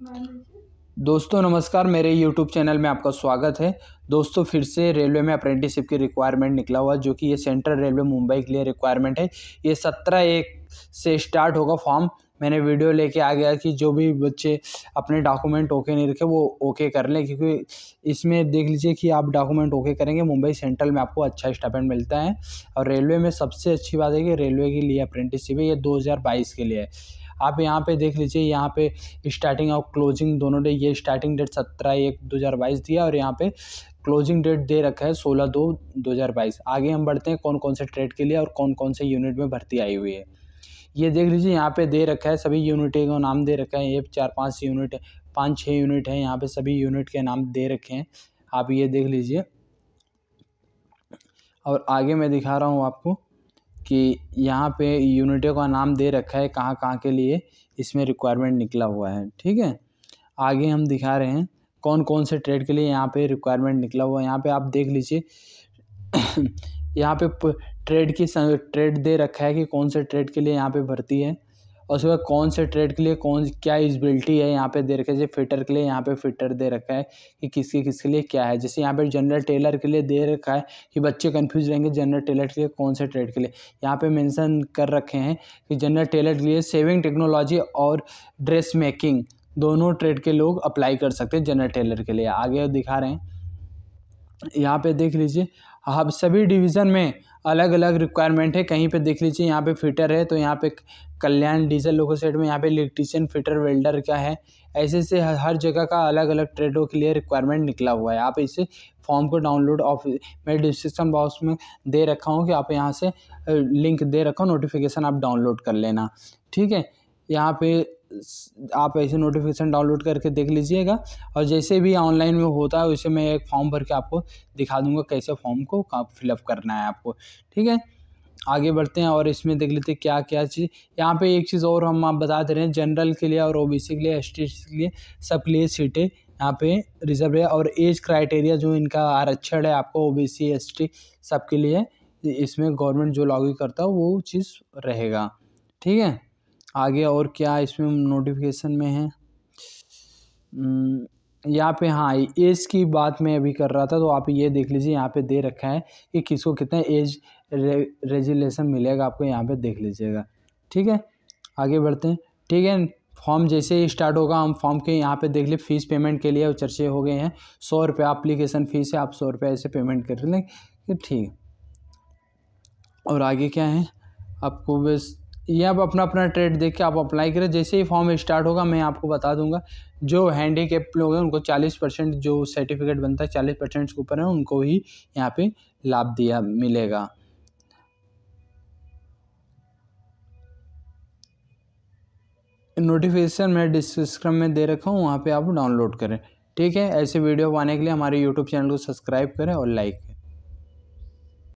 दोस्तों, नमस्कार। मेरे यूट्यूब चैनल में आपका स्वागत है। दोस्तों, फिर से रेलवे में अप्रेंटिसशिप की रिक्वायरमेंट निकला हुआ जो कि ये सेंट्रल रेलवे मुंबई के लिए रिक्वायरमेंट है। ये सत्रह एक से स्टार्ट होगा फॉर्म मैंने वीडियो लेके आ गया कि जो भी बच्चे अपने डॉक्यूमेंट ओके नहीं रखे, वो ओके कर लें, क्योंकि इसमें देख लीजिए कि आप डॉक्यूमेंट ओके करेंगे मुंबई सेंट्रल में आपको अच्छा स्टाइपेंड मिलता है। और रेलवे में सबसे अच्छी बात है कि रेलवे के लिए अप्रेंटिसशिप है, ये दो हज़ार बाईस के लिए है। आप यहाँ पे देख लीजिए, यहाँ पे स्टार्टिंग और क्लोजिंग दोनों डे ये स्टार्टिंग डेट सत्रह एक दो हज़ार बाईस दिया और यहाँ पे क्लोजिंग डेट दे रखा है सोलह दो दो हज़ार बाईस। आगे हम बढ़ते हैं कौन कौन से ट्रेड के लिए और कौन कौन से यूनिट में भर्ती आई हुई है। ये देख लीजिए, यहाँ पे दे रखा है सभी यूनिट का नाम दे रखा है। ये चार पाँच यूनिट पाँच छः यूनिट है, यहाँ पे सभी यूनिट के नाम दे रखे हैं। आप ये देख लीजिए। और आगे मैं दिखा रहा हूँ आपको। कि यहाँ पे यूनिटों का नाम दे रखा है कहाँ कहाँ के लिए इसमें रिक्वायरमेंट निकला हुआ है, ठीक है? आगे हम दिखा रहे हैं कौन कौन से ट्रेड के लिए यहाँ पे रिक्वायरमेंट निकला हुआ है। यहाँ पे आप देख लीजिए, यहाँ पे ट्रेड की ट्रेड दे रखा है कि कौन से ट्रेड के लिए यहाँ पे भर्ती है। और उसके बाद कौन से ट्रेड के लिए कौन, क्या इजबिलिटी है यहाँ पे दे रखा है? जैसे फिटर के लिए यहाँ पे फिटर दे रखा है कि किसके किसके लिए क्या है? जैसे यहाँ पे जनरल टेलर के लिए दे रखा है कि बच्चे कंफ्यूज रहेंगे जनरल टेलर के लिए कौन से ट्रेड के लिए। यहाँ पे मेंशन कर रखे हैं कि जनरल टेलर के लिए सेविंग टेक्नोलॉजी और ड्रेस मेकिंग दोनों ट्रेड के लोग अप्लाई कर सकते हैं जनरल टेलर के लिए। आगे दिखा रहे हैं। यहाँ पे देख लीजिए, अब सभी डिवीज़न में अलग अलग रिक्वायरमेंट है, कहीं पे देख लीजिए यहाँ पे फिटर है तो यहाँ पे कल्याण डीजल लोको सेट में यहाँ पे इलेक्ट्रीशियन फिटर वेल्डर का है, ऐसे से हर जगह का अलग अलग ट्रेडों के लिए रिक्वायरमेंट निकला हुआ है। आप इसे फॉर्म को डाउनलोड ऑफ़ मैं डिस्क्रिप्शन बॉक्स में दे रखा हूँ कि आप यहाँ से लिंक दे रखा हूँ नोटिफिकेशन आप डाउनलोड कर लेना। ठीक है, यहाँ पे आप ऐसे नोटिफिकेशन डाउनलोड करके देख लीजिएगा। और जैसे भी ऑनलाइन में होता है वैसे मैं एक फॉर्म भर के आपको दिखा दूँगा कैसे फॉर्म को कहाँ फिलअप करना है आपको। ठीक है? आगे बढ़ते हैं और इसमें देख लेते हैं क्या क्या चीज़। यहाँ पे एक चीज़ और हम आप बता दे रहे हैं जनरल के लिए और ओबीसी के लिए एसटी के लिए सब के लिए सीटें यहाँ पे रिज़र्व है और एज क्राइटेरिया जो इनका आरक्षण है आपको O B C S T सबके लिए, इसमें गवर्नमेंट जो लागू करता है वो चीज़ रहेगा। ठीक है? आगे और क्या इसमें नोटिफिकेशन में है? यहाँ पे हाँ एज की बात मैं अभी कर रहा था तो आप ये देख लीजिए यहाँ पे दे रखा है कि किसको कितना एज रे, रेजुलेशन मिलेगा आपको यहाँ पे देख लीजिएगा। ठीक है? आगे बढ़ते हैं। ठीक है फॉर्म जैसे ही स्टार्ट होगा हम फॉर्म के यहाँ पे देख ले फ़ीस पेमेंट के लिए चर्चे हो गए हैं। सौ रुपये अप्लीकेशन फ़ीस है आप सौ रुपये ऐसे पेमेंट कर लें ठीक। और आगे क्या है? आपको बस ये आप अपना अपना ट्रेड देख के आप अप्लाई करें। जैसे ही फॉर्म स्टार्ट होगा, मैं आपको बता दूँगा। जो हैंडीकेप लोग हैं, उनको चालीस परसेंट जो सर्टिफिकेट बनता है, चालीस परसेंट के ऊपर है, उनको ही यहाँ पे लाभ दिया मिलेगा। नोटिफिकेशन मैं डिस्क्रिप्शन में दे रखा हूँ, वहाँ पे आप डाउनलोड करें। ठीक है, ऐसे वीडियो पाने के लिए हमारे यूट्यूब चैनल को सब्सक्राइब करें और लाइक